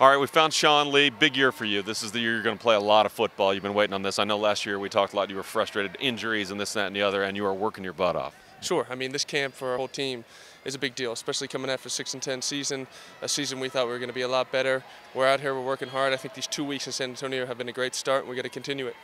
All right, we found Sean Lee. Big year for you. This is the year you're going to play a lot of football. You've been waiting on this. I know last year we talked a lot. You were frustrated, injuries, and this, that, and the other, and you are working your butt off. Sure. I mean, this camp for our whole team is a big deal, especially coming after six and ten season, a season we thought we were going to be a lot better. We're out here, we're working hard. I think these two weeks in San Antonio have been a great start, and we got to continue it.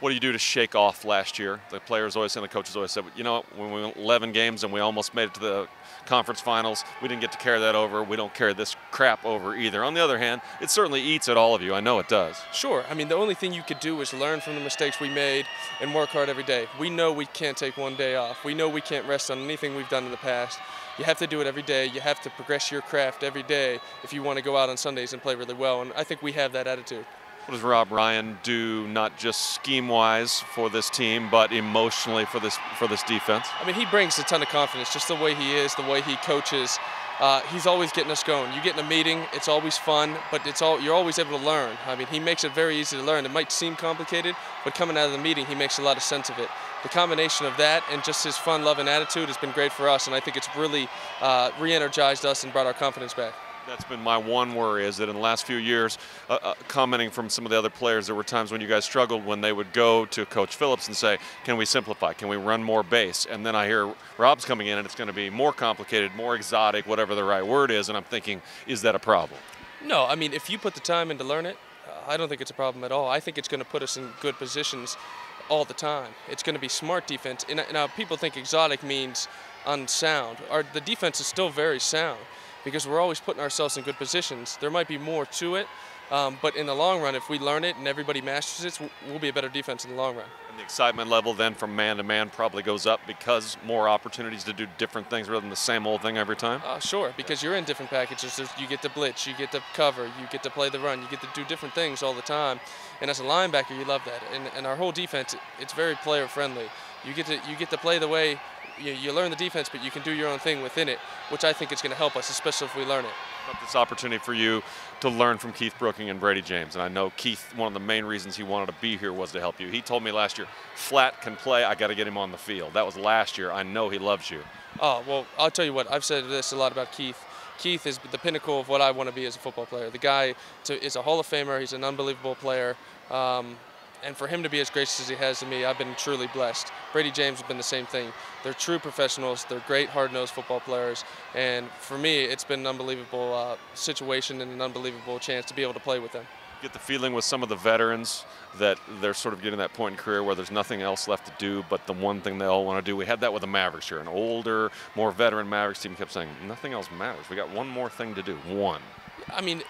What do you do to shake off last year? The players always and the coaches always said, you know, when we went 11 games and we almost made it to the conference finals, we didn't get to carry that over. We don't carry this crap over either. On the other hand, it certainly eats at all of you. I know it does. Sure. I mean, the only thing you could do is learn from the mistakes we made and work hard every day. We know we can't take one day off. We know we can't rest on anything we've done in the past. You have to do it every day. You have to progress your craft every day if you want to go out on Sundays and play really well. And I think we have that attitude. What does Rob Ryan do, not just scheme-wise for this team, but emotionally for this for this defense? I mean, he brings a ton of confidence, just the way he is, the way he coaches. Uh, he's always getting us going. You get in a meeting, it's always fun, but it's all you're always able to learn. I mean, he makes it very easy to learn. It might seem complicated, but coming out of the meeting, he makes a lot of sense of it. The combination of that and just his fun, loving attitude has been great for us, and I think it's really uh, re-energized us and brought our confidence back. That's been my one worry is that in the last few years, uh, uh, commenting from some of the other players, there were times when you guys struggled when they would go to Coach Phillips and say, Can we simplify? Can we run more base? And then I hear Rob's coming in and it's going to be more complicated, more exotic, whatever the right word is. And I'm thinking, Is that a problem? No, I mean, if you put the time in to learn it, uh, I don't think it's a problem at all. I think it's going to put us in good positions all the time. It's going to be smart defense. And now people think exotic means unsound. Our, the defense is still very sound because we're always putting ourselves in good positions. There might be more to it, um, but in the long run, if we learn it and everybody masters it, we'll be a better defense in the long run. And the excitement level then from man to man probably goes up because more opportunities to do different things rather than the same old thing every time? Uh, sure, because you're in different packages. You get to blitz, you get to cover, you get to play the run, you get to do different things all the time. And as a linebacker, you love that. And, and our whole defense, it's very player friendly. You get to you get to play the way you, you learn the defense, but you can do your own thing within it, which I think is going to help us, especially if we learn it. This opportunity for you to learn from Keith Brooking and Bradie James, and I know Keith. One of the main reasons he wanted to be here was to help you. He told me last year, "Flat can play. I got to get him on the field." That was last year. I know he loves you. Oh well, I'll tell you what. I've said this a lot about Keith. Keith is the pinnacle of what I want to be as a football player. The guy is a Hall of Famer. He's an unbelievable player. Um, and for him to be as gracious as he has to me, I've been truly blessed. Bradie James has been the same thing. They're true professionals. They're great, hard-nosed football players. And for me, it's been an unbelievable uh, situation and an unbelievable chance to be able to play with them. Get the feeling with some of the veterans that they're sort of getting that point in career where there's nothing else left to do but the one thing they all want to do. We had that with the Mavericks here. An older, more veteran Mavericks team kept saying, nothing else matters. We got one more thing to do. One. I mean,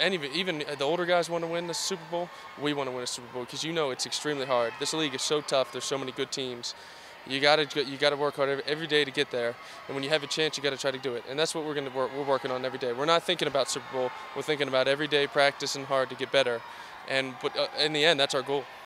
any even the older guys want to win the Super Bowl. We want to win a Super Bowl because you know it's extremely hard. This league is so tough. There's so many good teams. You gotta you gotta work hard every day to get there. And when you have a chance, you gotta try to do it. And that's what we're gonna work. We're working on every day. We're not thinking about Super Bowl. We're thinking about every day practicing hard to get better. And but uh, in the end, that's our goal.